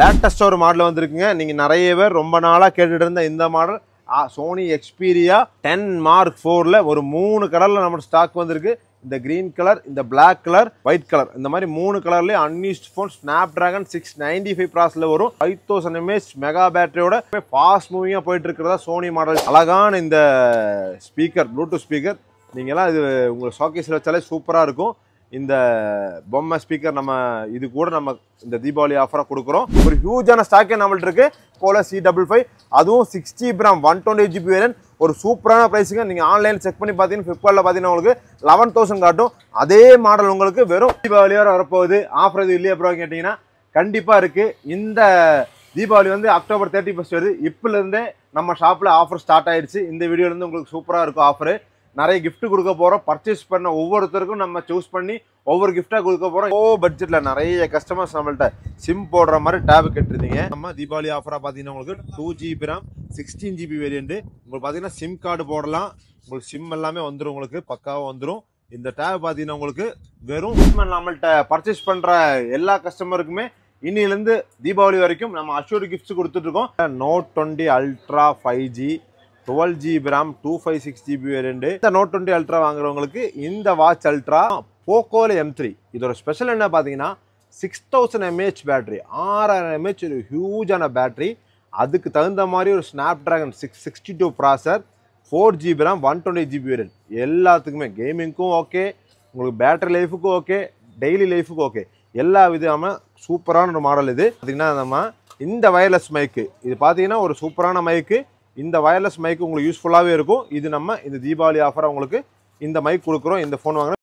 Latest ஒரு model வந்திருக்குங்க. நீங்கள் நிறைய பேர் ரொம்ப நாளாக கேட்டுட்டு இருந்த இந்த model. Sony Xperia ten mark ஃபோரில் ஒரு மூணு கலரில் நம்ம ஸ்டாக் வந்திருக்கு. இந்த க்ரீன் கலர் இந்த பிளாக் கலர் ஒயிட் கலர் இந்த மாதிரி மூணு கலர்லேயே unused phone Snapdragon six ninety five ப்ராஸில் வரும் five thousand M A H mega பேட்டரியோட fast மூவிங்காக போயிட்டு இருக்கிறதா சோனி மாடல் அழகான இந்த ஸ்பீக்கர் ப்ளூடூத் ஸ்பீக்கர் நீங்களாம் இது உங்கள் ஷாக்கேஸில் வச்சாலே சூப்பராக இருக்கும். இந்த பொம்மை ஸ்பீக்கர் நம்ம இது கூட நம்ம இந்த தீபாவளி ஆஃபராக கொடுக்குறோம். ஒரு ஹியூஜான ஸ்டாக்கே நம்மள்ட்ட இருக்கு. போல சி டபுள் ஃபைவ் அதுவும் six GB one twenty GB variant ஒரு சூப்பரான ப்ரைஸுங்க நீங்கள் ஆன்லைன் செக் பண்ணி பார்த்தீங்கன்னா ஃப்ளிப்கார்ட்டில் பார்த்தீங்கன்னா உங்களுக்கு லெவன் தௌசண்ட் காட்டும். அதே மாடல் உங்களுக்கு வெறும் தீபாவளி வர வரப்போகுது. ஆஃபர் எதுவும் இல்லையா ப்ரோ கேட்டிங்கன்னா கண்டிப்பாக இருக்குது இந்த தீபாவளி வந்து அக்டோபர் தேர்ட்டி ஃபஸ்ட் வருது இப்போலேருந்தே நம்ம ஷாப்பில் ஆஃபர் ஸ்டார்ட் ஆயிடுச்சு. இந்த வீடியோலேருந்து உங்களுக்கு சூப்பராக இருக்கும் ஆஃபரு நிறைய கிஃப்ட் கொடுக்க போகிறோம் பர்ச்சேஸ் பண்ண ஒவ்வொருத்தருக்கும் நம்ம சூஸ் பண்ணி ஒவ்வொரு கிஃப்டாக கொடுக்க போகிறோம் ஓ பட்ஜெட்டில் நிறைய கஸ்டமர்ஸ் நம்மள்ட்ட சிம் போடுற மாதிரி டேப் கேட்டிருந்தீங்க. நம்ம தீபாவளி ஆஃபராக பார்த்தீங்கன்னா உங்களுக்கு two GB RAM sixteen GB variant உங்களுக்கு பார்த்தீங்கன்னா சிம் கார்டு போடலாம். உங்களுக்கு சிம் எல்லாமே வந்துடும் உங்களுக்கு பக்காவாக வந்துடும் இந்த டேப் பார்த்தீங்கன்னா உங்களுக்கு வெறும் நம்மள்ட்ட பர்ச்சேஸ் பண்ணுற எல்லா கஸ்டமருக்குமே இன்னிலேருந்து தீபாவளி வரைக்கும் நம்ம அஷ்யூர் கிஃப்ட்ஸ் கொடுத்துட்ருக்கோம் Note twenty Ultra five G twelve GB RAM two five six GB variant இந்த நோட் டுவெண்ட்டி அல்ட்ரா வாங்குறவங்களுக்கு இந்த வாட்ச் அல்ட்ரா போக்கோல எம் த்ரீ இதோட ஸ்பெஷல் என்ன பார்த்தீங்கன்னா six thousand M A H battery ஆறாயிரம் எம்ஏஹெச் ஒரு ஹியூஜான பேட்ரி அதுக்கு தகுந்த மாதிரி ஒரு Snapdragon six sixty two processor four GB RAM one twenty GB variant எல்லாத்துக்குமே கேமிங்க்கும் ஓகே உங்களுக்கு பேட்டரி லைஃபுக்கும் ஓகே டெய்லி லைஃபுக்கும் ஓகே எல்லா விதமான சூப்பரான ஒரு மாடல் இது. பார்த்தீங்கன்னா நம்ம இந்த வயர்லெஸ் மைக்கு இது பார்த்தீங்கன்னா ஒரு சூப்பரான மைக்கு இந்த வயர்லெஸ் மைக் உங்களுக்கு யூஸ்ஃபுல்லாகவே இருக்கும். இது நம்ம இந்த தீபாவளி ஆஃபர் உங்களுக்கு இந்த மைக் கொடுக்குறோம். இந்த ஃபோன் வாங்கினா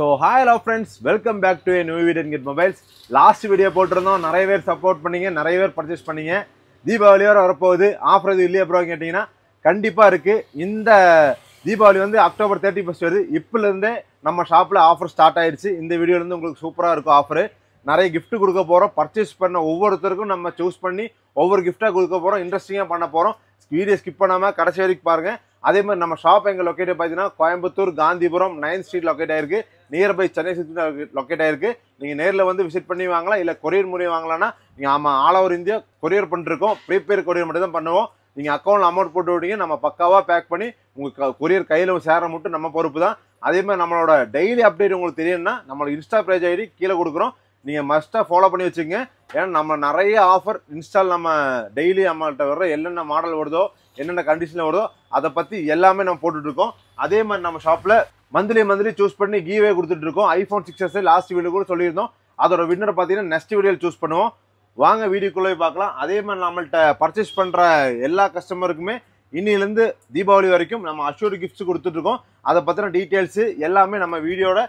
so hi hello friends welcome back to new video Kit Mobiles last video போட்டிருந்தோம். நிறைய பேர் சப்போர்ட் பண்ணீங்க. நிறைய பேர் பர்ச்சேஸ் பண்ணீங்க. தீபாவளி வர வரப்போகுது. ஆஃபர் எதுவும் இல்லையா ப்ரோ கேட்டிங்கன்னா கண்டிப்பாக இருக்குது இந்த தீபாவளி வந்து அக்டோபர் தேர்ட்டி ஃபஸ்ட் வருது. இப்போலேருந்தே நம்ம ஷாப்பில் ஆஃபர் ஸ்டார்ட் ஆயிடுச்சு. இந்த வீடியோலேருந்து உங்களுக்கு சூப்பராக இருக்கும் ஆஃபரு நிறைய கிஃப்ட் கொடுக்க போகிறோம் பர்ச்சேஸ் பண்ண ஒவ்வொருத்தருக்கும் நம்ம சூஸ் பண்ணி ஒவ்வொரு கிஃப்டாக கொடுக்க போகிறோம் இன்ட்ரெஸ்டிங்காக பண்ண போகிறோம் வீடியோ ஸ்கிப் பண்ணாமல் கடைசி வரைக்கும் பாருங்கள் அதே மாதிரி நம்ம ஷாப் எங்கே லொக்கேட் பார்த்தீங்கன்னா Coimbatore Gandhipuram ninth street locate ஆயிருக்கு. நியர்பை சென்னை சிட்டி லொக்கேட் ஆயிருக்கு. நீங்கள் நேரில் வந்து விசிட் பண்ணி வாங்கலாம் இல்லை கொரியர் மூலியம் வாங்கலாம்னா நீங்கள் ஆமாம் ஆல் ஓவர் இந்தியா கொரியர் பண்ணிருக்கோம் ப்ரீபெய்ட் கொரியர் மட்டும் தான் பண்ணுவோம். நீங்கள் அக்கௌண்ட்டில் அமௌண்ட் போட்டு விட்டீங்க நம்ம பக்காவாக பேக் பண்ணி உங்கள் கொரியர் கையில் சேர மட்டும் நம்ம பொறுப்பு தான். அதே மாதிரி நம்மளோட டெய்லி அப்டேட் உங்களுக்கு தெரியும்னா நம்மளோட இன்ஸ்டா பேஜ் ஐடி கீழே கொடுக்குறோம். நீங்கள் மஸ்ட்டாக ஃபாலோ பண்ணி வச்சுங்க ஏன்னா நம்ம நிறைய ஆஃபர் இன்ஸ்டால் நம்ம டெய்லி நம்மள்கிட்ட வர்ற என்னென்ன மாடல் வருதோ என்னென்ன கண்டிஷனில் வருதோ அதை பற்றி எல்லாமே நம்ம போட்டுட்ருக்கோம். அதே மாதிரி நம்ம ஷாப்பில் மந்த்லி மந்த்லி சூஸ் பண்ணி கீவே கொடுத்துட்ருக்கோம். IPhone six S last video கூட சொல்லியிருந்தோம். அதோட வின்னர் பார்த்தீங்கன்னா நெக்ஸ்ட் வீடியோவில் சூஸ் பண்ணுவோம். வாங்க வீடியோக்குள்ளே பார்க்கலாம். அதே மாதிரி நம்மள்கிட்ட பர்ச்சேஸ் பண்ணுற எல்லா கஸ்டமருக்குமே இன்னிலேருந்து தீபாவளி வரைக்கும் நம்ம அஷ்யூர் கிஃப்ட்ஸ் கொடுத்துட்ருக்கோம். அதை பற்றின டீட்டெயில்ஸு எல்லாமே நம்ம வீடியோட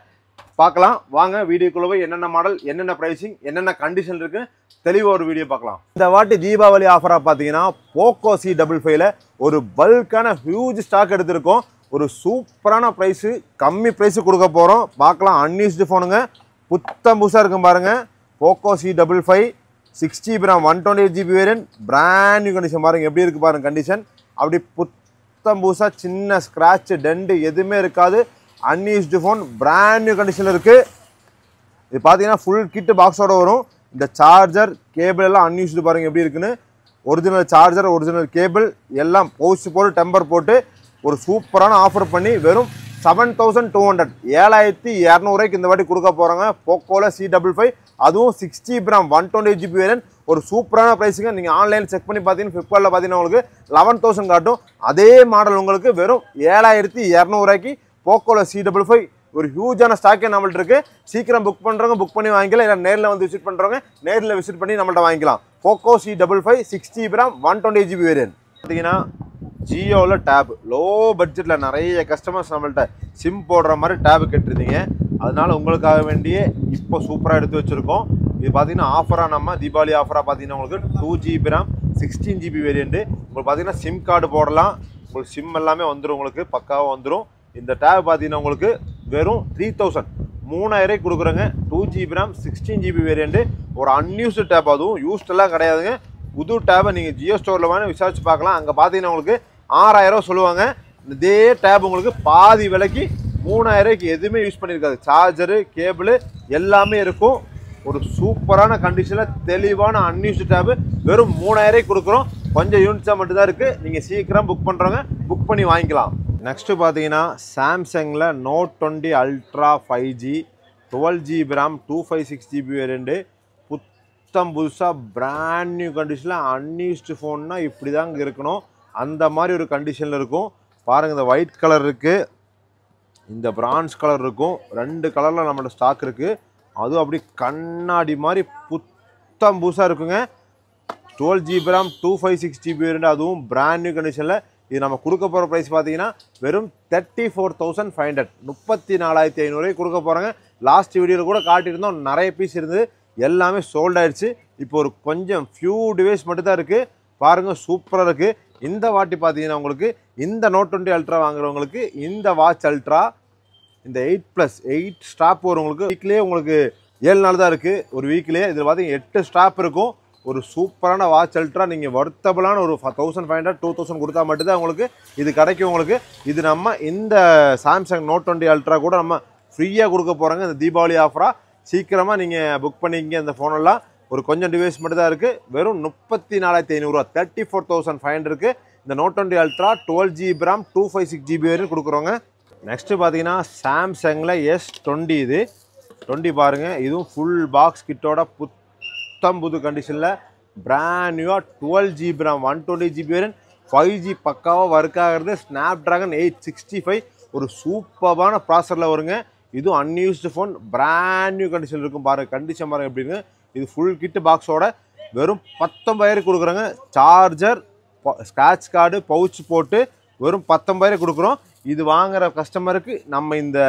பார்க்கலாம். வாங்க வீடியோக்குள்ளவே என்னென்ன மாடல் என்னென்ன ப்ரைசிங் என்னென்ன கண்டிஷன் இருக்கு தெளிவாக ஒரு வீடியோ பார்க்கலாம். இந்த வாட்டி தீபாவளி ஆஃபராக பார்த்தீங்கன்னா போக்கோ சி டபுள் ஃபைவ்ல ஒரு பல்கான ஹியூஜ் ஸ்டாக் எடுத்திருக்கோம். ஒரு சூப்பரான ப்ரைஸு கம்மி ப்ரைஸு கொடுக்க போகிறோம் பார்க்கலாம் அன்யூஸ்டு ஃபோனுங்க புத்தம் புதுசாக இருக்கும் பாருங்கள் Poco C double five six GB RAM one twenty eight GB variant brand new condition பாருங்கள் எப்படி இருக்குது பாருங்க கண்டிஷன் அப்படி புத்தம் புதுசாக சின்ன ஸ்க்ராட்ச் டெண்டு எதுவுமே இருக்காது. அன்யூஸ்டு ஃபோன் பிராண்ட் நியூ கண்டிஷனில் இருக்குது இது பார்த்தீங்கன்னா ஃபுல் கிட்டு பாக்ஸோட வரும். இந்த சார்ஜர் கேபிள் எல்லாம் அன்யூஸ்டு பாருங்கள் எப்படி இருக்குன்னு. ஒரிஜினல் சார்ஜர் ஒரிஜினல் கேபிள் எல்லாம் போஸ்ட் போட்டு டெம்பர் போட்டு ஒரு சூப்பரான ஆஃபர் பண்ணி வெறும் செவன் தௌசண்ட் டூ ஹண்ட்ரட் ஏழாயிரத்தி இரநூறுவாய்க்கு இந்த வாட்டி கொடுக்க போகிறாங்க போக்கோல சி டபுள் ஃபைவ் அதுவும் six GB one twenty GB variant ஒரு சூப்பரான ப்ரைஸுங்க நீங்கள் ஆன்லைன் செக் பண்ணி பார்த்தீங்கன்னா ஃப்ளிப்கார்ட்டில் பார்த்தீங்கன்னா உங்களுக்கு லெவன் தௌசண்ட் காட்டும். அதே மாடல் உங்களுக்கு வெறும் ஏழாயிரத்தி இரநூறுவாய்க்கு போக்கோல சி டபுள் ஃபைவ் ஒரு ஹியூஜான ஸ்டாக்கே நம்மள்ட்ட இருக்கு. சீக்கிரம் புக் பண்ணுறவங்க புக் பண்ணி வாங்கிக்கலாம். இல்லை நேரில் வந்து விசிட் பண்ணுறவங்க நேரில் விசிட் பண்ணி நம்மள்ட்ட வாங்கிக்கலாம். Poco C double five six GB RAM one twenty GB variant பார்த்தீங்கன்னா ஜியோவில் டேப் லோ பட்ஜெட்டில் நிறைய கஸ்டமர்ஸ் நம்மள்ட்ட சிம் போடுற மாதிரி டேப் கேட்டிருந்தீங்க. அதனால உங்களுக்காக வேண்டியே இப்போ சூப்பராக எடுத்து வச்சுருக்கோம். இது பார்த்தீங்கன்னா ஆஃபராக நம்ம தீபாவளி ஆஃபராக பார்த்தீங்கன்னா உங்களுக்கு two GB RAM sixteen GB variant உங்களுக்கு பார்த்தீங்கன்னா சிம் கார்டு போடலாம். உங்களுக்கு சிம் எல்லாமே வந்துடும் உங்களுக்கு பக்காவாக வந்துடும் இந்த டேப் பார்த்தீங்கன்னா உங்களுக்கு வெறும் த்ரீ தௌசண்ட் மூணாயிரம் கொடுக்குறோங்க. Two GB RAM sixteen GB variant ஒரு அன்யூஸ்டு டேப் அதுவும் யூஸ்டெல்லாம் கிடையாதுங்க. புது டேப்பை நீங்கள் ஜியோ ஸ்டோரில் வேணும் விசாரிச்சு பார்க்கலாம். அங்கே பார்த்தீங்கன்னா உங்களுக்கு ஆறாயிரம் சொல்லுவாங்க. இதே டேப் உங்களுக்கு பாதி விலைக்கு மூணாயிரூவாய்க்கு எதுவுமே யூஸ் பண்ணியிருக்காது சார்ஜரு கேபிள் எல்லாமே இருக்கும். ஒரு சூப்பரான கண்டிஷனில் தெளிவான அன்யூஸ்டு டேபு வெறும் மூணாயிரம் கொடுக்குறோம். கொஞ்சம் யூனிட்ஸாக மட்டும்தான் இருக்குது நீங்கள் சீக்கிரம் புக் பண்ணுறவங்க புக் பண்ணி வாங்கிக்கலாம். நெக்ஸ்ட்டு பார்த்தீங்கன்னா சாம்சங்கில் Note twenty Ultra five G twelve GB RAM two five six GB variant புத்தம் புதுசாக பிராண்ட் நியூ கண்டிஷனில் அன்யூஸ்டு ஃபோன்னா இப்படி தாங்க இருக்கணும். அந்த மாதிரி ஒரு கண்டிஷனில் இருக்கும். பாருங்கள் இந்த ஒயிட் கலர் இருக்குது இந்த பிரான்ஸ் கலர் இருக்கும். ரெண்டு கலரில் நம்மளோட ஸ்டாக் இருக்குது அதுவும் அப்படி கண்ணாடி மாதிரி புத்தம் புதுசாக இருக்குங்க. Twelve GB RAM two five six GB ரெண்டு அதுவும் பிராண்ட் நியூ கண்டிஷனில் இது நம்ம கொடுக்க போகிற ப்ரைஸ் பார்த்தீங்கன்னா வெறும் thirty four thousand five hundred முப்பத்தி நாலாயிரத்தி ஐநூறுரூவாய்க்கு கொடுக்க போகிறாங்க லாஸ்ட் வீடியோவில் கூட காட்டியிருந்தோம். நிறைய பீஸ் இருந்தது. எல்லாமே சோல்ட் ஆயிடுச்சு. இப்போ ஒரு கொஞ்சம் ஃபியூ டிவைஸ் மட்டும்தான் இருக்குது பாருங்கள் சூப்பராக இருக்குது இந்த வாட்டி பார்த்தீங்கன்னா உங்களுக்கு இந்த நோட் டுவெண்ட்டி அல்ட்ரா வாங்குறவங்களுக்கு இந்த வாட்ச் அல்ட்ரா இந்த எயிட் ப்ளஸ் எயிட் ஸ்டாப் வரும் உங்களுக்கு வீக்லேயே உங்களுக்கு ஏழு நாள் தான் இருக்குது ஒரு வீக்லேயே இதில் பார்த்தீங்கன்னா எட்டு ஸ்டாப் இருக்கும். ஒரு சூப்பரான வாட்ச் அல்ட்ரா நீங்கள் ஒர்த்தபிளான ஒரு thousand five hundred two thousand கொடுத்தா மட்டும்தான் உங்களுக்கு இது கிடைக்கும் உங்களுக்கு. இது நம்ம இந்த சாம்சங் நோட் டுவெண்ட்டி அல்ட்ரா கூட நம்ம ஃப்ரீயாக கொடுக்க போகிறாங்க இந்த தீபாவளி ஆஃபராக சீக்கிரமாக நீங்கள் புக் பண்ணிக்கிங்க இந்த ஃபோனெல்லாம் ஒரு கொஞ்சம் டிவைஸ் மட்டும் தான் இருக்குது வெறும் முப்பத்தி நாலாயிரத்தி ஐநூறுரூவா thirty four thousand five hundred இந்த Note twenty Ultra twelve GB RAM two five six GB வரையும் கொடுக்குறோங்க. நெக்ஸ்ட்டு பார்த்தீங்கன்னா சாம்சங்கில் எஸ் டுவெண்ட்டி இது. டுவெண்ட்டி பாருங்கள் இதுவும் ஃபுல் பாக்ஸ் கிட்டோட புத் புத்தம் புது கண்டிஷனில் பிராண்ட் நியூவாக twelve GB RAM one twenty GB வரையும் ஃபைவ் ஜி பக்காவாக ஒர்க் ஆகிறது. Snapdragon eight sixty five ஒரு சூப்பரான ப்ராசரில் வருங்க. இதுவும் unused phone brand new condition இருக்கும் பாருங்க. கண்டிஷன் பாருங்க எப்படிங்க இது ஃபுல் கிட்டு பாக்ஸோட வெறும் பத்தொம்பதாயிரம் கொடுக்குறாங்க. சார்ஜர் ஸ்க்ராட்ச் கார்டு பவுச் போட்டு வெறும் பத்தொம்பதாயிரம் கொடுக்குறோம். இது வாங்குகிற கஸ்டமருக்கு நம்ம இந்த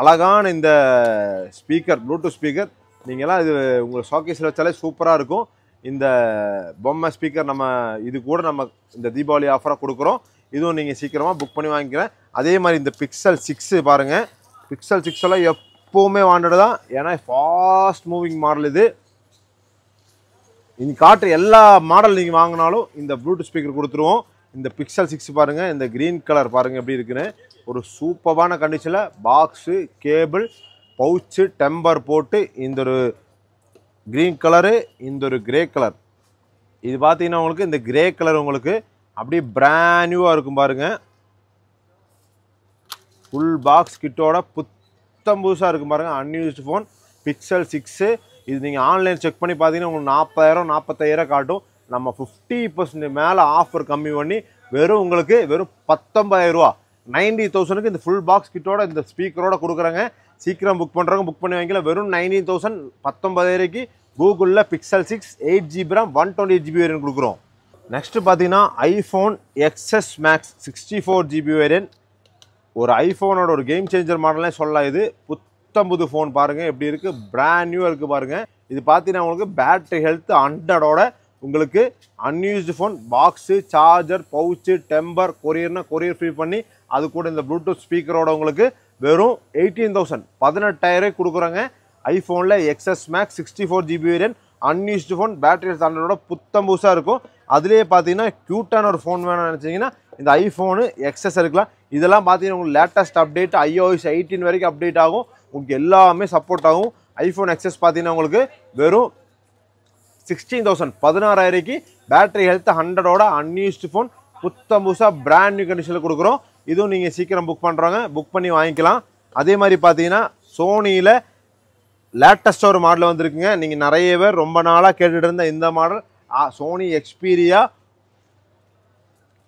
அழகான இந்த ஸ்பீக்கர் ப்ளூடூத் ஸ்பீக்கர் நீங்களாம் இது உங்கள் ஷாக்கேஸில் வச்சாலே சூப்பராக இருக்கும். இந்த பொம்மை ஸ்பீக்கர் நம்ம இது கூட நம்ம இந்த தீபாவளி ஆஃபராக கொடுக்குறோம். இதுவும் நீங்கள் சீக்கிரமாக புக் பண்ணி வாங்கிக்கிறேன். அதே மாதிரி இந்த பிக்சல் சிக்ஸு பாருங்கள் பிக்சல் சிக்ஸ் எல்லாம் எப்போவுமே வாண்டடு தான். ஏன்னா ஃபாஸ்ட் மூவிங் மாடல் இது. இங்கே காட்டுற எல்லா மாடல் நீங்கள் வாங்கினாலும் இந்த ப்ளூடூத் ஸ்பீக்கர் கொடுத்துருவோம். இந்த பிக்சல் சிக்ஸ் பாருங்கள் இந்த க்ரீன் கலர் பாருங்கள் எப்படி இருக்குன்னு. ஒரு சூப்பரான கண்டிஷனில் பாக்ஸு கேபிள் பவுச்சு டெம்பர் போட்டு இந்த ஒரு க்ரீன் கலரு இந்த ஒரு கிரே கலர் இது பார்த்தீங்கன்னா உங்களுக்கு இந்த கிரே கலர் உங்களுக்கு அப்படியே பிராண்ட் நியூவாக இருக்கும் பாருங்கள் ஃபுல் பாக்ஸ் கிட்டோட புத்தம் புதுசாக இருக்கும் பாருங்கள் அன்யூஸ்டு ஃபோன் பிக்சல் சிக்ஸு இது நீங்கள் ஆன்லைன் செக் பண்ணி பார்த்தீங்கன்னா உங்களுக்கு நாற்பதாயிரம் நாற்பத்தாயிரம் காட்டும். நம்ம ஃபிஃப்டி பர்சன்ட் மேலே ஆஃபர் கம்மி பண்ணி வெறும் உங்களுக்கு வெறும் பத்தொம்பதாயிரரூவா நைன்டி தௌசண்ட்க்கு இந்த ஃபுல் பாக்ஸ் கிட்டோட இந்த ஸ்பீக்கரோட கொடுக்குறாங்க. சீக்கிரம் புக் பண்ணுறவங்க புக் பண்ணி வாங்கிக்கலாம் வெறும் நைன்டீன் தௌசண்ட் பத்தொம்பதாயிரக்கு கூகுளில் Pixel six eight GB RAM one twenty eight GB variant கொடுக்குறோம். நெக்ஸ்ட்டு பார்த்தீங்கன்னா iPhone XS Max sixty four GB variant ஒரு ஐஃபோனோட ஒரு கேம் சேஞ்சர் மாடலே சொல்லலாம் இது. புத்தம் புது ஃபோன் பாருங்கள் எப்படி இருக்குது பிராண்ட் நியூ இருக்குது பாருங்கள் இது பார்த்தீங்கன்னா உங்களுக்கு பேட்டரி ஹெல்த் ஹண்ட்ரடோட உங்களுக்கு unused phone box charger pouch temper கொரியர்னால் courier free பண்ணி அது கூட இந்த ப்ளூடூத் ஸ்பீக்கரோட உங்களுக்கு வெறும் எயிட்டீன் தௌசண்ட் பதினெட்டாயிரம் கொடுக்குறாங்க. ஐஃபோனில் XS Max sixty four GB variant unused phone battery health ஹண்ட்ரடோட புத்தம் புதுசாக இருக்கும். அதுலேயே பார்த்தீங்கன்னா க்யூட்டான ஒரு ஃபோன் வேணும்னு நினச்சிங்கன்னா இந்த ஐஃபோனு எக்ஸஸ் இருக்கலாம். இதெல்லாம் பார்த்தீங்கன்னா உங்களுக்கு லேட்டஸ்ட் அப்டேட் ஐஓஎஸ் எயிட்டீன் வரைக்கும் அப்டேட் ஆகும். உங்களுக்கு எல்லாமே சப்போர்ட் ஆகும். ஐஃபோன் எக்ஸஸ் பார்த்தீங்கன்னா உங்களுக்கு வெறும் சிக்ஸ்டீன் தௌசண்ட் பதினாறாயிரக்கு பேட்டரி ஹெல்த் ஹண்ட்ரடோட அன்யூஸ்டு ஃபோன் புத்தம் புதுசாக பிராண்ட் நியூ கண்டிஷனில் கொடுக்குறோம். இதுவும் நீங்கள் சீக்கிரம் புக் பண்ணுறவங்க புக் பண்ணி வாங்கிக்கலாம். அதே மாதிரி பார்த்தீங்கன்னா சோனியில் லேட்டஸ்ட்டாக ஒரு மாடல் வந்திருக்குங்க. நீங்கள் நிறைய பேர் ரொம்ப நாளாக கேட்டுட்டு இருந்த இந்த model Sony Xperia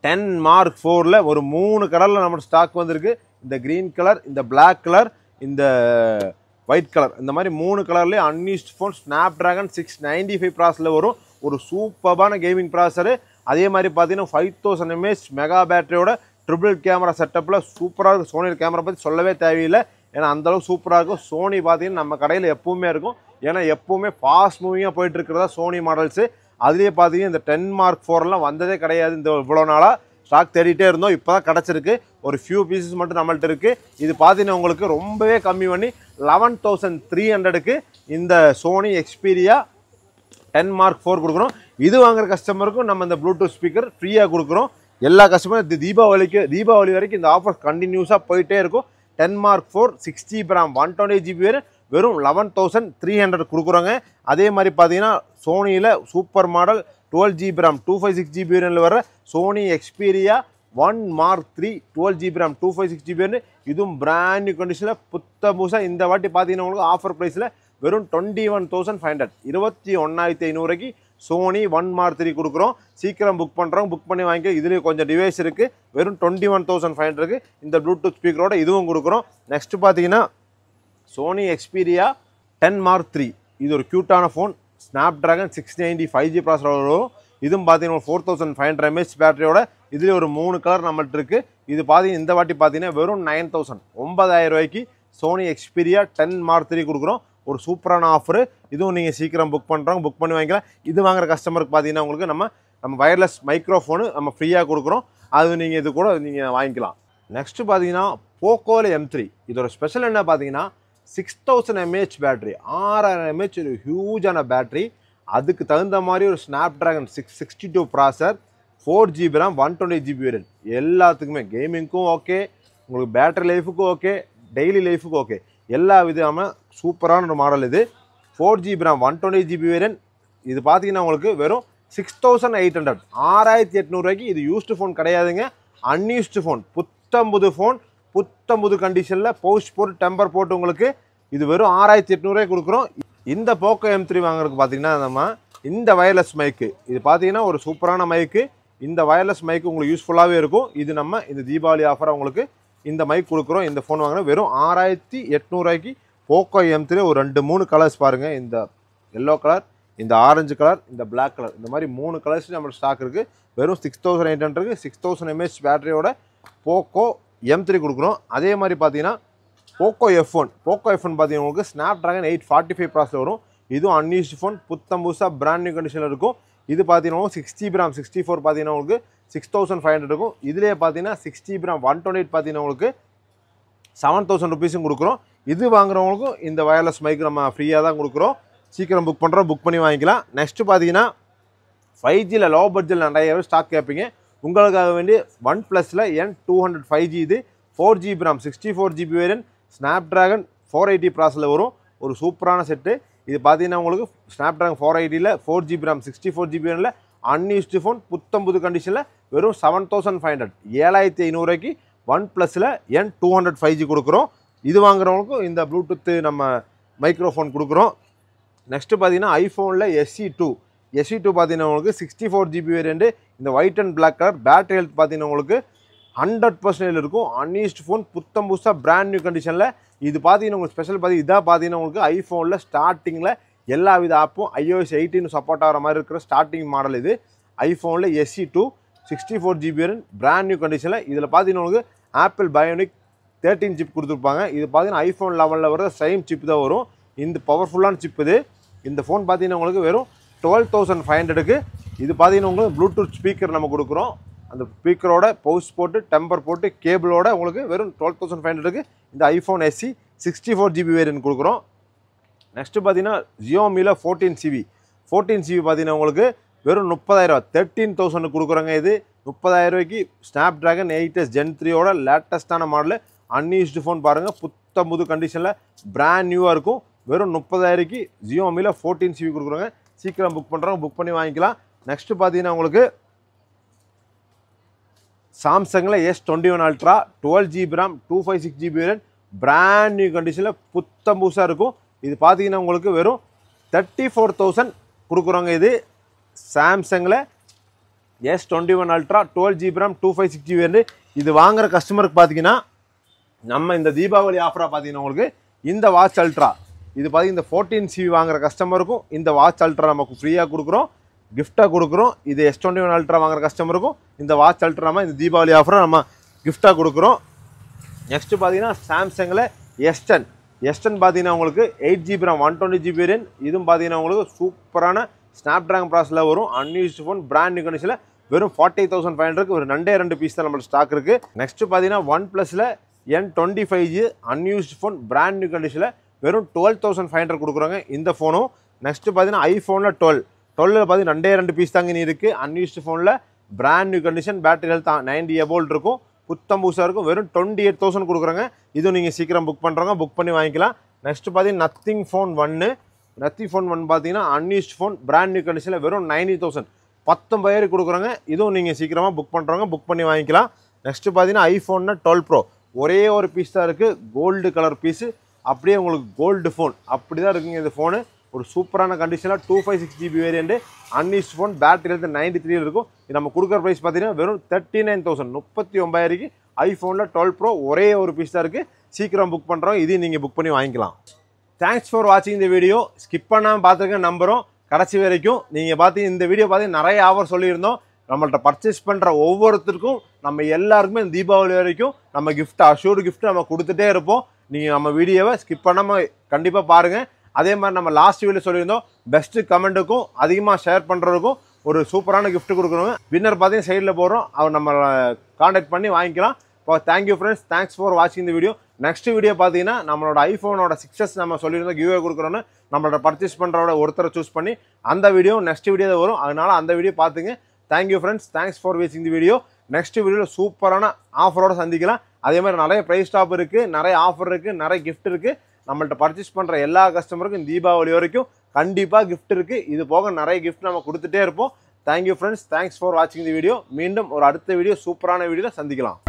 ten mark ஃபோரில் ஒரு மூணு கலரில் நம்ம ஸ்டாக் வந்திருக்கு. இந்த க்ரீன் கலர் இந்த பிளாக் கலர் இந்த ஒயிட் கலர் இந்த மாதிரி மூணு கலர்லேயே unused phone Snapdragon six ninety five ப்ராஸில் வரும். ஒரு சூப்பரான கேமிங் ப்ராசரு அதே மாதிரி பார்த்தீங்கன்னா five thousand M A H mega பேட்டரியோட triple camera செட்டப்பில் சூப்பராக இருக்கும் சோனி கேமரா பற்றி சொல்லவே தேவையில்லை. ஏன்னா அந்தளவுக்கு சூப்பராக இருக்கும். சோனி பார்த்தீங்கன்னா நம்ம கடையில் எப்பவுமே இருக்கும். ஏன்னா எப்போவுமே ஃபாஸ்ட் மூவிங்காக போயிட்டு இருக்கிறதா சோனி மாடல்ஸு அதுலேயே பார்த்தீங்கன்னா இந்த டென் மார்க் ஃபோர்லாம் வந்ததே கிடையாது. இந்த இவ்வளோ நாளாக ஸ்டாக் தேடிட்டே இருந்தோம். இப்போ தான் கிடச்சிருக்கு. ஒரு ஃபியூ பீசஸ் மட்டும் நம்மள்ட்ட இருக்குது இது பார்த்தீங்கன்னா உங்களுக்கு ரொம்பவே கம்மி பண்ணி லெவன் தௌசண்ட் த்ரீ ஹண்ட்ரடுக்கு இந்த Sony Xperia ten mark four கொடுக்குறோம். இது வாங்குற கஸ்டமருக்கும் நம்ம இந்த ப்ளூடூத் ஸ்பீக்கர் ஃப்ரீயாக கொடுக்குறோம். எல்லா கஸ்டமரும் தீபாவளிக்கு தீபாவளி வரைக்கும் இந்த ஆஃபர் கண்டினியூஸாக போயிட்டே இருக்கும். Ten mark four six GB RAM one twenty GB வேறு வெறும் லெவன் தௌசண்ட் த்ரீ ஹண்ட்ரட் கொடுக்குறோங்க. அதே மாதிரி பார்த்தீங்கன்னா சோனியில் super model twelve GB RAM two five six GB வர Sony Xperia one mark three twelve GB RAM two five six ஜிபின்னு இதுவும் brand new கண்டிஷனில் புத்த புதுசாக இந்த வாட்டி பார்த்தீங்கன்னா உங்களுக்கு ஆஃபர் ப்ரைஸில் வெறும் twenty one thousand five hundred இருபத்தி ஒன்றாயிரத்தி ஐநூறுக்கு சோனி ஒன் மார் த்ரீ கொடுக்குறோம். சீக்கிரம் புக் பண்ணுறோம் புக் பண்ணி வாங்கி இதுலேயும் கொஞ்சம் டிவைஸ் இருக்குது வெறும் டுவெண்ட்டி ஒன் தௌசண்ட் ஃபைவ் ஹண்ட்ரடுக்கு இந்த ப்ளூடூத் ஸ்பீக்கரோட இதுவும் கொடுக்குறோம். நெக்ஸ்ட் பார்த்தீங்கன்னா Sony Xperia ten mark three இது ஒரு க்யூட்டான phone Snapdragon six ninety five G processor வரும். இதுவும் பார்த்தீங்கன்னா four thousand five hundred M A H பேட்டரியோட இதுலேயே ஒரு மூணு கலர் நம்மள்ட்ட இருக்குது இது பார்த்தீங்கன்னா இந்த வாட்டி பார்த்தீங்கன்னா வெறும் நைன் தௌசண்ட் ஒன்பதாயிரம் ரூபாய்க்கு Sony Xperia ten mark three கொடுக்குறோம். ஒரு சூப்பரான ஆஃபர். இதுவும் நீங்கள் சீக்கிரம் புக் பண்ணுறோம் புக் பண்ணி வாங்கிக்கலாம். இது வாங்குற கஸ்டமருக்கு பார்த்தீங்கன்னா உங்களுக்கு நம்ம நம்ம வயர்லெஸ் மைக்ரோஃபோனு நம்ம ஃப்ரீயாக கொடுக்குறோம். அது நீங்கள் இது கூட நீங்கள் வாங்கிக்கலாம். நெக்ஸ்ட்டு பார்த்தீங்கன்னா போக்கோல எம் த்ரீ இதோட ஸ்பெஷல் என்ன பார்த்தீங்கன்னா six thousand M A H battery ஆறாயிரம் எம்ஏஹெச் ஒரு ஹியூஜான பேட்ரி அதுக்கு தகுந்த மாதிரி ஒரு Snapdragon six sixty two processor four GB RAM one twenty GB variant எல்லாத்துக்குமே கேமிங்க்கும் ஓகே உங்களுக்கு பேட்டரி லைஃபுக்கும் ஓகே டெய்லி லைஃபுக்கும் ஓகே எல்லா விதமான சூப்பரான ஒரு மாடல் இது. Four GB RAM one twenty GB variant இது பார்த்தீங்கன்னா உங்களுக்கு வெறும் சிக்ஸ் தௌசண்ட் எயிட் ஹண்ட்ரட் ஆறாயிரத்தி எட்நூறுவாய்க்கு இது யூஸ்டு ஃபோன் கிடையாதுங்க. அன்யூஸ்டு ஃபோன் புத்தம்புது ஃபோன் புத்தம்புது கண்டிஷனில் பவுச் போட்டு டெம்பர் போட்டு உங்களுக்கு இது வெறும் ஆறாயிரத்தி எட்நூறுவாய்க்கு கொடுக்குறோம். இந்த போக்கோ எம் த்ரீ வாங்குறதுக்கு பார்த்தீங்கன்னா நம்ம இந்த வயர்லெஸ் மைக்கு இது பார்த்தீங்கன்னா ஒரு சூப்பரான மைக்கு இந்த வயர்லெஸ் மைக்கு உங்களுக்கு யூஸ்ஃபுல்லாகவே இருக்கும். இது நம்ம இந்த தீபாவளி ஆஃபர் உங்களுக்கு இந்த மைக் கொடுக்குறோம் இந்த ஃபோன் வாங்கினா வெறும் ஆறாயிரத்தி எட்நூறுவாய்க்கு போக்கோ எம் த்ரீ ஒரு ரெண்டு மூணு கலர்ஸ் பாருங்கள் இந்த எல்லோ கலர் இந்த ஆரஞ்சு கலர் இந்த பிளாக் கலர் இந்த மாதிரி மூணு கலர்ஸ் நம்ம ஸ்டாக் இருக்குது வெறும் six thousand eight hundred six thousand M A H பேட்டரியோட Poco M three கொடுக்குறோம். அதே மாதிரி பார்த்தீங்கன்னா Poco F one Poco F one பார்த்தீங்கன்னா உங்களுக்கு Snapdragon eight forty five ப்ராஸில் வரும். இதுவும் அன்யூஸ்டு ஃபோன் புத்தம் புதுசாக பிராண்ட் நியூ கண்டிஷனில் இருக்கும். இது பார்த்தீங்கன்னா six GB RAM sixty four பார்த்தீங்கன்னா உங்களுக்கு சிக்ஸ் தௌசண்ட் ஃபைவ் ஹண்ட்ரட் இருக்கும் இதுலேயே பார்த்தீங்கன்னா six GB RAM one twenty eight பார்த்தீங்கன்னா உங்களுக்கு செவன் தௌசண்ட் ருபீஸும் கொடுக்குறோம். இது வாங்குறவங்களுக்கும் இந்த வயர்லெஸ் மைக் நம்ம ஃப்ரீயாக தான் கொடுக்குறோம். சீக்கிரம் புக் பண்ணுறோம் புக் பண்ணி வாங்கிக்கலாம். நெக்ஸ்ட்டு பார்த்தீங்கன்னா ஃபைவ் ஜியில் லோ பட்ஜெட்டில் நிறைய ஸ்டாக் கேட்பீங்க. உங்களுக்காக வேண்டி ஒன் ப்ளஸில் N two hundred five G இது four GB RAM sixty four GB variant Snapdragon four eighty ப்ராஸில் வரும். ஒரு சூப்பரான செட்டு இது பார்த்தீங்கன்னா உங்களுக்கு Snapdragon four எயிட்டியில் four GB RAM sixty four GB வேரியனில் unused phone புத்தம் புது கண்டிஷனில் வெறும் செவன் தௌசண்ட் ஃபைவ் ஹண்ட்ரட் ஏழாயிரத்தி ஐநூறுரூவாய்க்கு ஒன் ப்ளஸில் N two hundred five G கொடுக்குறோம். இது வாங்குறவங்களுக்கும் இந்த ப்ளூடூத்து நம்ம மைக்ரோஃபோன் கொடுக்குறோம். நெக்ஸ்ட்டு பார்த்தீங்கன்னா ஐஃபோனில் எஸ்சி டூ எஸ்சி டூ பார்த்தீங்கன்னா உங்களுக்கு சிக்ஸ்டி ஃபோர் ஜிபி வேரியண்ட்டு இந்த white and black colour battery health பார்த்தீங்கன்னா உங்களுக்கு ஹண்ட்ரட் பர்சன்டேஜ் இருக்கும். அன்யூஸ்ட் ஃபோன் புத்தம் புதுசாக பிராண்ட் நியூ கண்டிஷனில் இது பார்த்தீங்கன்னா உங்களுக்கு ஸ்பெஷல் பார்த்தி இதாக பார்த்தீங்கன்னா உங்களுக்கு ஐஃபோனில் ஸ்டார்டிங்கில் எல்லா வித ஆப்பும் ஐஓஎஸ் எயிட்டின்னு சப்போர்ட் ஆகிற மாதிரி இருக்கிற ஸ்டார்டிங் மாடல் இது. ஐஃபோனில் SE two sixty four GB variant brand new கண்டிஷனில் இதில் பார்த்தீங்கன்னா உங்களுக்கு ஆப்பிள் பயோனிக் தேர்ட்டின் சிப் கொடுத்துருப்பாங்க. இது பார்த்தீங்கன்னா ஐஃபோன் லெவலில் வர சேம் சிப் தான் வரும். இந்த பவர்ஃபுல்லான சிப் இது. இந்த ஃபோன் பார்த்தீங்கன்னா உங்களுக்கு வெறும் டுவெல் தௌசண்ட் ஃபைவ் ஹண்ட்ரடுக்கு இது பார்த்தீங்கன்னா உங்களுக்கு ப்ளூடூத் ஸ்பீக்கர் நம்ம கொடுக்குறோம். அந்த ஸ்பீக்கரோட பவுஸ் போட்டு டெம்பர் போட்டு கேபிளோட உங்களுக்கு வெறும் டுவெல் தௌசண்ட் ஃபைவ் ஹண்ட்ரடுக்கு இந்த iPhone SE sixty four GB variant கொடுக்குறோம். நெக்ஸ்ட்டு பார்த்தீங்கன்னா ஜியோமியில் ஃபோர்டீன் சிவி ஃபோர்டீன் சிவி பார்த்தீங்கன்னா உங்களுக்கு வெறும் முப்பதாயிரம் தேர்ட்டீன் தௌசண்ட் கொடுக்குறாங்க இது. முப்பதாயிரம் ரூபாய்க்கு Snapdragon eight S Gen த்ரீயோட லேட்டஸ்ட்டான மாடலு அன்யூஸ்டு ஃபோன் பாருங்கள் புத்த புது கண்டிஷனில் பிராண்ட் நியூவாக இருக்கும். வெறும் முப்பதாயிரக்கு ஜியோமியில் ஃபோர்டீன் சிபி கொடுக்குறாங்க. சீக்கிரம் புக் பண்ணுறவங்க புக் பண்ணி வாங்கிக்கலாம். நெக்ஸ்ட்டு பார்த்தீங்கன்னா உங்களுக்கு சாம்சங்கில் S twenty one ultra twelve GB RAM two five six GB RAM brand new கண்டிஷனில் புத்தம் புதுசாக இருக்கும். இது பார்த்தீங்கன்னா உங்களுக்கு வெறும் தேர்ட்டி ஃபோர் தௌசண்ட் கொடுக்குறோங்க இது. சாம்சங்கில் S twenty one ultra twelve GB two five six GB வந்து இது வாங்குற கஸ்டமருக்கு பார்த்தீங்கன்னா நம்ம இந்த தீபாவளி ஆஃபராக பார்த்தீங்கன்னா உங்களுக்கு இந்த வாட்ச் அல்ட்ரா இது பார்த்தீங்கன்னா இந்த ஃபோர்டீன் சிபி வாங்குற கஸ்டமருக்கும் இந்த வாட்ச் அல்ட்ரா நமக்கு ஃப்ரீயாக கொடுக்குறோம் கிஃப்ட்டாக கொடுக்குறோம். இது எஸ் டுவெண்ட்டி ஒன் அல்ட்ரா வாங்குற கஸ்டமருக்கும் இந்த வாட்ச் அல்ட்ரா நம்ம இந்த தீபாவளி ஆஃபரை நம்ம கிஃப்ட்டாக கொடுக்குறோம். நெக்ஸ்ட்டு பார்த்தீங்கன்னா சாம்சங்கில் எஸ்டன் எஸ்டன் பார்த்தீங்கன்னா உங்களுக்கு eight GB RAM one twenty GB variant இதுவும் பார்த்தீங்கன்னா உங்களுக்கு சூப்பரான ஸ்னாப் ட்ராகன் ப்ராஸில் வரும். அன்யூஸ்டு ஃபோன் பிராண்ட் நியூ கண்டிஷனில் வெறும் ஃபார்ட்டி தௌசண்ட் ஃபைவ் ஹண்ட்ரட் ஒரு ரெண்டே ரெண்டு பீஸ் தான் நம்மளுக்கு ஸ்டாக் இருக்குது நெக்ஸ்ட்டு பார்த்தீங்கன்னா ஒன் ப்ளஸில் N twenty five G unused phone brand new கண்டிஷனில் வெறும் டுவெல் தௌசண்ட் ஃபைவ் ஹண்ட்ரட் கொடுக்குறாங்க இந்த ஃபோனும் நெக்ஸ்ட்டு பார்த்தீங்கன்னா ஐஃபோனில் டுவெல் டுவெல்லில் பார்த்தீங்கன்னா ரெண்டே ரெண்டு பீஸ் தாங்க நீ இருக்குது அன்யூஸ்டு ஃபோனில் brand new condition battery health ninety எபோல்ட் இருக்கும். புத்தம் புதுசாக இருக்கும். வெறும் டுவெண்ட்டி எயிட் தௌசண்ட் கொடுக்குறாங்க. இதுவும் நீங்கள் சீக்கிரம் புக் பண்ணுறவங்க புக் பண்ணி வாங்கிக்கலாம். நெக்ஸ்ட் பார்த்தீங்கன்னா நத்திங் ஃபோன் ஒன்று நத்தி ஃபோன் வந்து பார்த்தீங்கன்னா அன்யூஸ்ட் ஃபோன் பிராண்ட் நியூ கண்டிஷனில் வெறும் நைன்டி தௌசண்ட் பத்தொம்பதாயிரம் கொடுக்குறாங்க. இதுவும் நீங்கள் சீக்கிரமாக புக் பண்ணுறவங்க புக் பண்ணி வாங்கிக்கலாம். நெக்ஸ்ட்டு பார்த்தீங்கன்னா ஐஃபோன்னா டுவெல் ப்ரோ ஒரே ஒரு பீஸ் தான் இருக்குது கோல்டு கலர் பீஸு அப்படியே உங்களுக்கு கோல்டு ஃபோன் அப்படி தான் இருக்குங்க இந்த ஃபோனு ஒரு சூப்பரான கண்டிஷனில் two five six GB variant unused phone battery வந்து நைன்டி த்ரீ இருக்கும். இது நம்ம கொடுக்குற ப்ரைஸ் பார்த்தீங்கன்னா வெறும் தேர்ட்டி நைன் தௌசண்ட் முப்பத்தி ஒம்பதாயிரக்கு ஐஃபோனில் டுவெல் ப்ரோ ஒரே ஒரு பீஸ் தான் இருக்குது சீக்கிரம் புக் பண்ணுறோம் இதையும் நீங்கள் புக் பண்ணி வாங்கிக்கலாம். தேங்க்ஸ் ஃபார் வாட்சிங் இந்த வீடியோ ஸ்கிப் பண்ணாமல் பார்த்துருக்க நம்புகிறோம் கடைசி வரைக்கும் நீங்கள் பார்த்து இந்த வீடியோ பார்த்து நிறைய ஆஃபர் சொல்லியிருந்தோம். நம்மள்ட்ட பர்ச்சேஸ் பண்ணுற ஒவ்வொருத்தருக்கும் நம்ம எல்லாருக்குமே இந்த தீபாவளி வரைக்கும் நம்ம கிஃப்ட் அஷூர்டு கிஃப்ட் நம்ம கொடுத்துட்டே இருப்போம். நீங்கள் நம்ம வீடியோவை ஸ்கிப் பண்ணாமல் கண்டிப்பாக பாருங்கள் அதே மாதிரி நம்ம லாஸ்ட் வீடியோ சொல்லியிருந்தோம். பெஸ்ட்டு கமெண்ட்டுக்கும் அதிகமாக ஷேர் பண்ணுறதுக்கும் ஒரு சூப்பரான கிஃப்ட் கொடுக்குறோங்க வின்னர் பார்த்தீங்கன்னா சைடில் போகிறோம் அவர் நம்ம காண்டாக்ட் பண்ணி வாங்கிக்கலாம். இப்போ தேங்க்யூ ஃப்ரெண்ட்ஸ் தேங்க்ஸ் ஃபார் வாட்சிங் இந்த வீடியோ நெக்ஸ்ட் வீடியோ பார்த்தீங்கன்னா நம்மளோட ஐஃபோனோட சிக்ஸஸ் நம்ம சொல்லியிருந்தோம் கிவ்வே கொடுக்குறோன்னு நம்மளோட பர்ச்சேஸ் பண்ணுறோட ஒருத்தரை சூஸ் பண்ணி அந்த வீடியோ நெக்ஸ்ட் வீடியோ வரும். அதனால அந்த வீடியோ பார்த்துங்க தேங்க்யூ ஃப்ரெண்ட்ஸ் தேங்க்ஸ் ஃபார் வாட்சிங் தி வீடியோ நெக்ஸ்ட் வீடியோவில் சூப்பரான ஆஃபரோட சந்திக்கலாம். அதே மாதிரி நிறைய ப்ரைஸ் ஸ்டாப் இருக்குது நிறைய ஆஃபர் இருக்குது நிறைய கிஃப்ட் இருக்குது நம்மள்ட்ட பர்ச்சேஸ் பண்ணுற எல்லா கஸ்டமருக்கும் தீபாவளி வரைக்கும் கண்டிப்பாக கிஃப்ட் இருக்குது இது போக நிறைய கிஃப்ட் நம்ம கொடுத்துட்டே இருப்போம். தேங்க்யூ ஃப்ரெண்ட்ஸ் தேங்க்ஸ் ஃபார் வாட்சிங் தி வீடியோ மீண்டும் ஒரு அடுத்த வீடியோ சூப்பரான வீடியோவில் சந்திக்கலாம்.